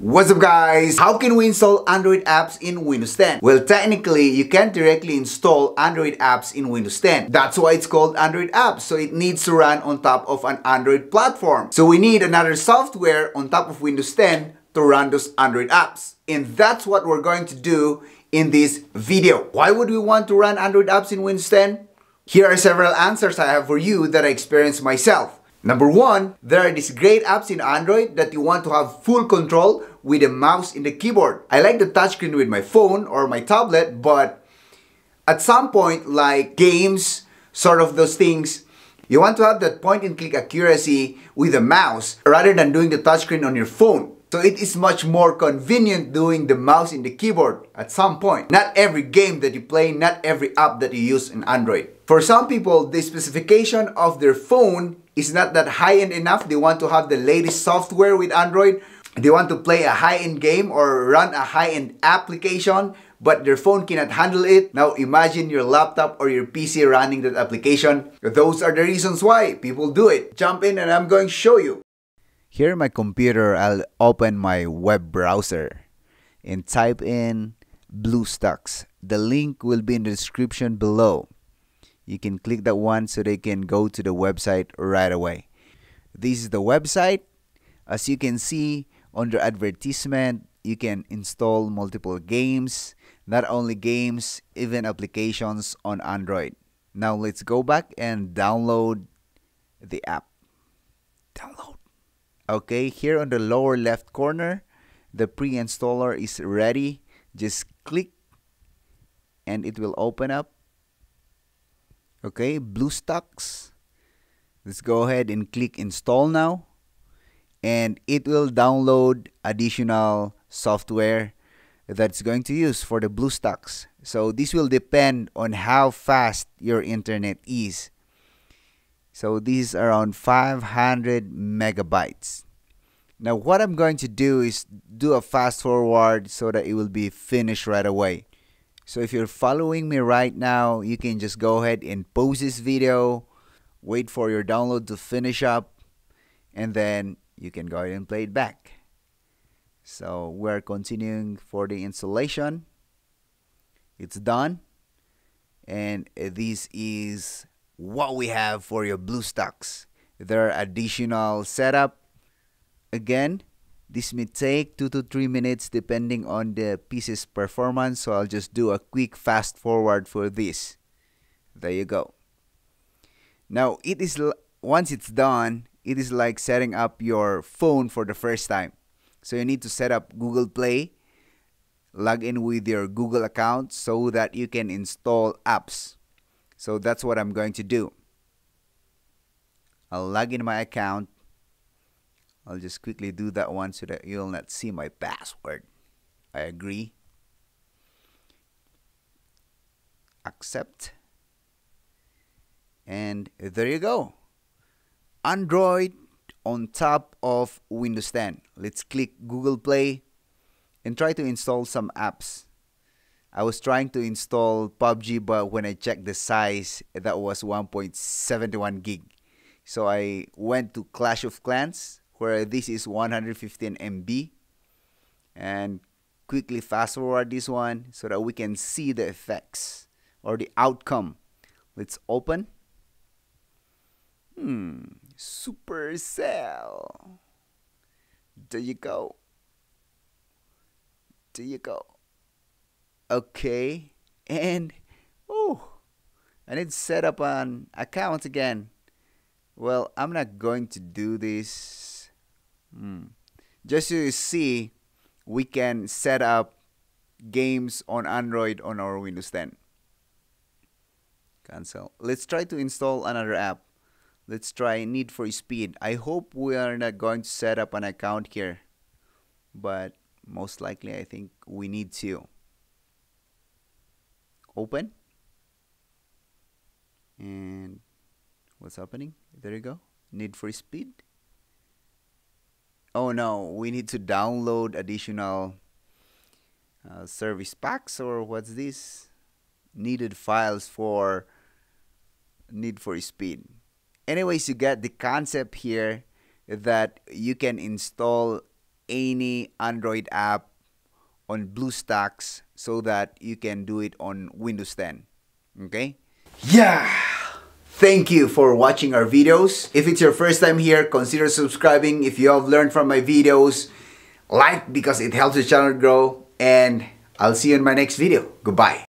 What's up guys? How can we install Android apps in Windows 10? Well, technically, you can't directly install Android apps in Windows 10. That's why it's called Android apps. So it needs to run on top of an Android platform. So we need another software on top of Windows 10 to run those Android apps. And that's what we're going to do in this video. Why would we want to run Android apps in Windows 10? Here are several answers I have for you that I experienced myself. Number one, there are these great apps in Android that you want to have full control with a mouse in the keyboard. I like the touchscreen with my phone or my tablet, but at some point, like games, sort of those things, you want to have that point and click accuracy with a mouse rather than doing the touchscreen on your phone. So it is much more convenient doing the mouse in the keyboard at some point. Not every game that you play, not every app that you use in Android. For some people, the specification of their phone is not that high-end enough. They want to have the latest software with Android. They want to play a high-end game or run a high-end application but their phone cannot handle it. Now imagine your laptop or your PC running that application. Those are the reasons why people do it. Jump in and I'm going to show you. Here in my computer, I'll open my web browser and type in BlueStacks. The link will be in the description below. You can click that one so they can go to the website right away. This is the website. As you can see under advertisement, you can install multiple games, not only games, even applications on Android. Now let's go back and download the app. Download. Okay, here on the lower left corner, the pre-installer is ready. Just click and it will open up. Okay, BlueStacks. Let's go ahead and click install now. And it will download additional software that's going to use for the BlueStacks. So this will depend on how fast your internet is. So this is around 500 megabytes. Now what I'm going to do is do a fast forward so that it will be finished right away. So if you're following me right now, you can just go ahead and pause this video, wait for your download to finish up, and then you can go ahead and play it back. So we're continuing for the installation. It's done. And this is what we have for your BlueStacks. There are additional setup. Again, this may take 2 to 3 minutes depending on the PC's performance. So I'll just do a quick fast forward for this. There you go. Now it is once it's done, it is like setting up your phone for the first time. So you need to set up Google Play, log in with your Google account so that you can install apps. So that's what I'm going to do. I'll log in my account. I'll just quickly do that one so that you'll not see my password. I agree. Accept. And there you go. Android on top of Windows 10. Let's click Google Play and try to install some apps. I was trying to install PUBG, but when I checked the size, that was 1.71 gig. So I went to Clash of Clans, where this is 115 MB, and quickly fast forward this one so that we can see the effects or the outcome. Let's open. Hmm, Supercell. There you go. There you go. Okay, and oh, I need to set up an account again. Well, I'm not going to do this. Hmm. Just so you see, we can set up games on Android on our Windows 10. Cancel. Let's try to install another app. Let's try Need for Speed. I hope we are not going to set up an account here. But most likely I think we need to. Open. And what's happening? There you go. Need for Speed. Oh no, we need to download additional uh, service packs or what's this? Needed files for Need for Speed anyways, you get the concept here that you can install any Android app on BlueStacks so that you can do it on Windows 10. Okay? Yeah! Thank you for watching our videos. If it's your first time here, consider subscribing. If you have learned from my videos, like because it helps the channel grow. And I'll see you in my next video. Goodbye.